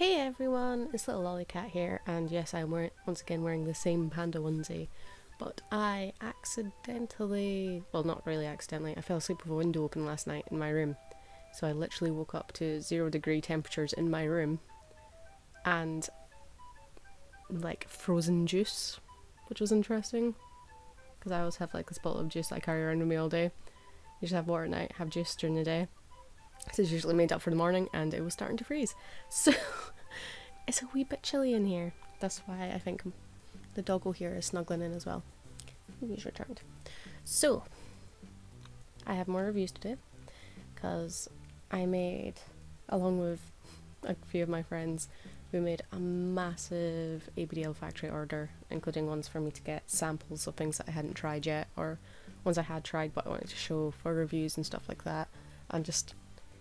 Hey everyone, it's little Lolikat here, and yes, I'm wearing, once again wearing the same panda onesie, but I accidentally, well, not really accidentally, I fell asleep with a window open last night in my room. So I literally woke up to zero degree temperatures in my room and like frozen juice, which was interesting because I always have like this bottle of juice I carry around with me all day. You just have water at night, have juice during the day. So it's usually made up for the morning, and it was starting to freeze. So it's a wee bit chilly in here. That's why I think the doggo here is snuggling in as well. He's returned. So I have more reviews to do because I made, along with a few of my friends, we made a massive ABDL factory order, including ones for me to get samples of things that I hadn't tried yet, or ones I had tried but I wanted to show for reviews and stuff like that, and just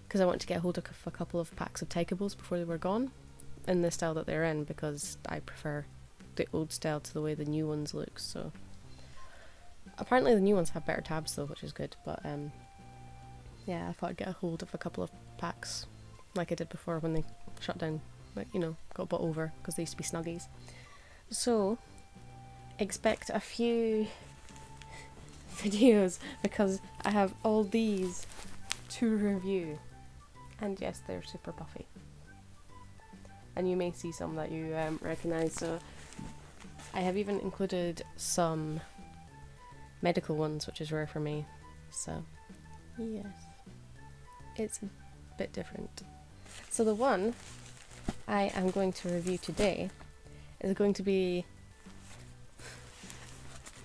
because I wanted to get hold of a couple of packs of Tykables before they were gone, in the style that they're in, because I prefer the old style to the way the new ones look. So apparently the new ones have better tabs though, which is good. But um, yeah, I thought I'd get a hold of a couple of packs, like I did before when they shut down, like you know, got bought over because they used to be snuggies. So expect a few videos because I have all these to review. And yes, they're super puffy. And you may see some that you um, recognise. So I have even included some medical ones, which is rare for me. So yes, it's a bit different. So the one I am going to review today is going to be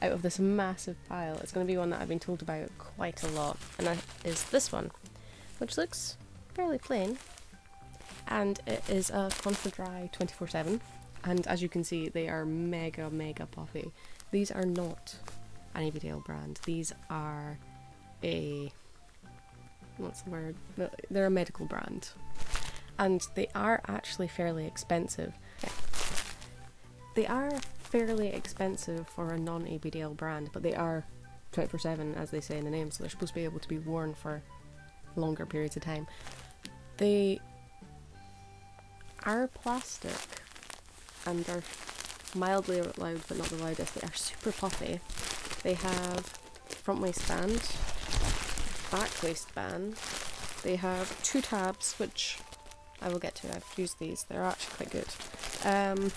out of this massive pile. It's going to be one that I've been told about quite a lot, and that is this one, which looks fairly plain. And it is a Confidry 24-7, and as you can see, they are mega, mega puffy. These are not an ABDL brand. These are a... what's the word? They're a medical brand. And they are actually fairly expensive. They are fairly expensive for a non-ABDL brand, but they are 24-7 as they say in the name, so they're supposed to be able to be worn for longer periods of time. They are plastic and they're mildly loud but not the loudest. They are super puffy. They have front waistband, back waistband. They have two tabs, which I will get to. I've used these. They're actually quite good. Um,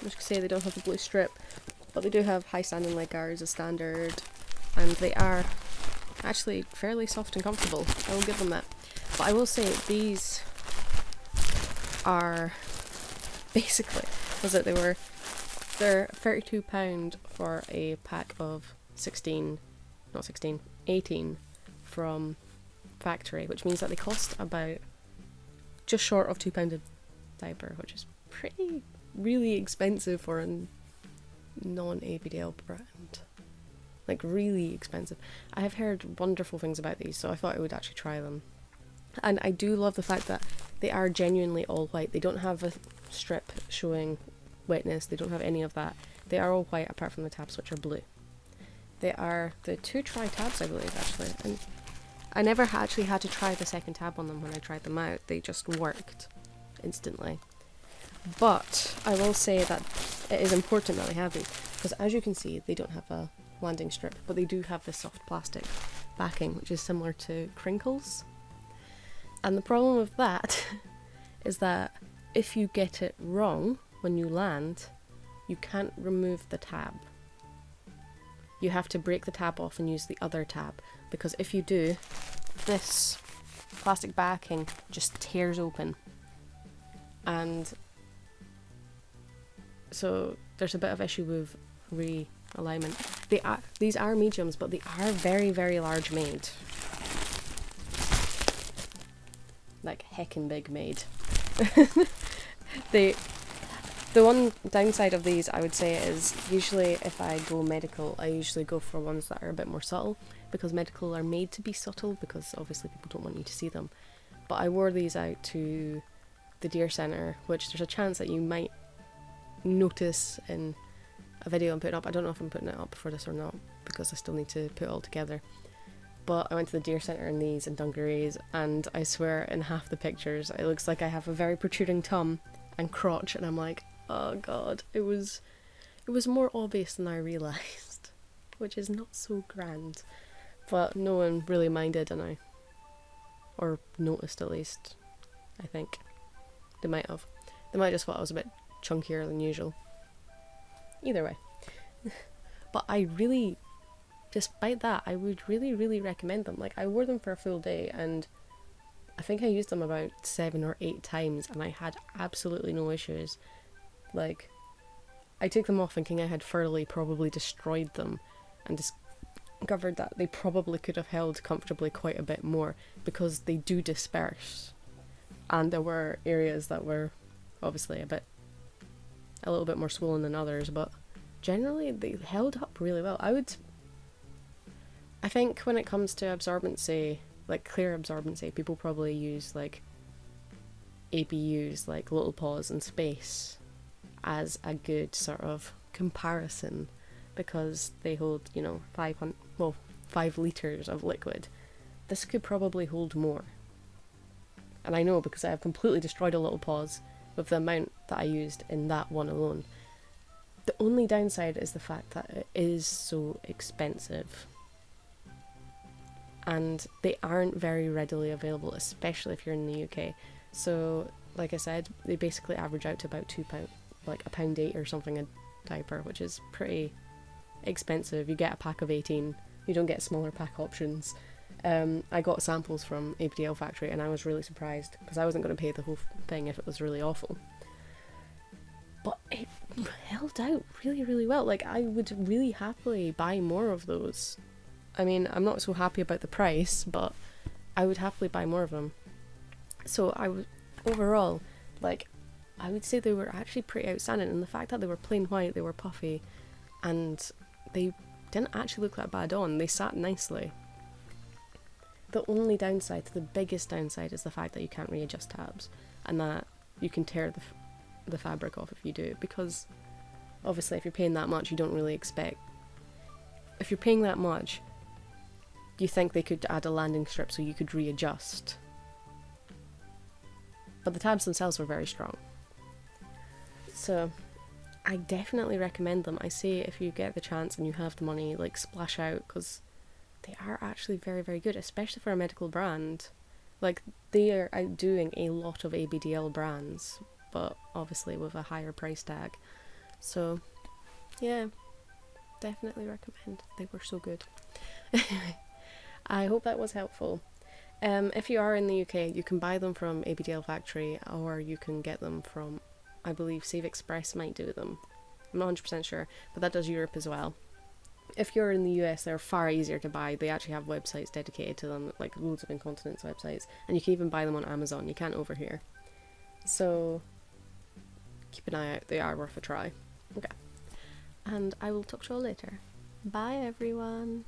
I was going to say they don't have the blue strip, but they do have high standing leg guards as standard, and they are actually fairly soft and comfortable. I will give them that. But I will say these are basically was it they were they're £32 for a pack of 16 not 16 18 from factory which means that they cost about just short of £2 a diaper which is pretty really expensive for a non-ABDL brand like really expensive. I have heard wonderful things about these, so I thought I would actually try them. And I do love the fact that they are genuinely all white. They don't have a strip showing wetness, they don't have any of that. They are all white apart from the tabs which are blue. They are the two tri tabs I believe actually. And I never actually had to try the second tab on them when I tried them out. They just worked instantly. But I will say that it is important that they have these because as you can see they don't have a landing strip, but they do have this soft plastic backing, which is similar to crinkles. And the problem with that is that if you get it wrong when you land, you can't remove the tab. You have to break the tab off and use the other tab, because if you do, this plastic backing just tears open. And so there's a bit of issue with re alignment. They are these are mediums, but they are very very large made. Like heckin' big made. they the one downside of these I would say is usually if I go medical I usually go for ones that are a bit more subtle because medical are made to be subtle because obviously people don't want you to see them. But I wore these out to the deer centre which there's a chance that you might notice in a video I'm putting up. I don't know if I'm putting it up for this or not because I still need to put it all together. But I went to the deer centre in these and Dungarees, and I swear in half the pictures it looks like I have a very protruding tum and crotch, and I'm like, oh god, it was, it was more obvious than I realised, which is not so grand. But no one really minded, and I, or noticed at least, I think. They might have. They might have just thought I was a bit chunkier than usual. Either way. but I really, despite that, I would really, really recommend them. Like, I wore them for a full day and I think I used them about seven or eight times and I had absolutely no issues. Like, I took them off thinking I had thoroughly probably destroyed them and discovered that they probably could have held comfortably quite a bit more because they do disperse. And there were areas that were obviously a bit a little bit more swollen than others, but generally they held up really well. I would. I think when it comes to absorbency, like clear absorbency, people probably use like ABUs like Little Pawz and Space as a good sort of comparison because they hold, you know, 500, well, 5 litres of liquid. This could probably hold more. And I know because I have completely destroyed a Little Pawz with the amount that I used in that one alone. The only downside is the fact that it is so expensive. And they aren't very readily available, especially if you're in the UK. So, like I said, they basically average out to about two pound, like a pound eight or something a diaper, which is pretty expensive. You get a pack of 18, you don't get smaller pack options. Um, I got samples from ABDL Factory and I was really surprised because I wasn't going to pay the whole thing if it was really awful. But it held out really, really well. Like, I would really happily buy more of those. I mean, I'm not so happy about the price, but I would happily buy more of them. So, I would, overall, like, I would say they were actually pretty outstanding. And the fact that they were plain white, they were puffy, and they didn't actually look that bad on. They sat nicely. The only downside, the biggest downside, is the fact that you can't readjust tabs, and that you can tear the, the fabric off if you do, because obviously, if you're paying that much, you don't really expect. If you're paying that much, you think they could add a landing strip so you could readjust. But the tabs themselves were very strong. So, I definitely recommend them. I say if you get the chance and you have the money, like splash out because they are actually very, very good, especially for a medical brand. Like, they are outdoing a lot of ABDL brands, but obviously with a higher price tag. So, yeah, definitely recommend. They were so good. I hope that was helpful. Um, if you are in the UK, you can buy them from ABDL Factory or you can get them from, I believe, Save Express might do them. I'm not 100% sure, but that does Europe as well if you're in the US, they're far easier to buy. They actually have websites dedicated to them, like loads of incontinence websites, and you can even buy them on Amazon. You can't over here. So keep an eye out. They are worth a try. Okay. And I will talk to you all later. Bye, everyone.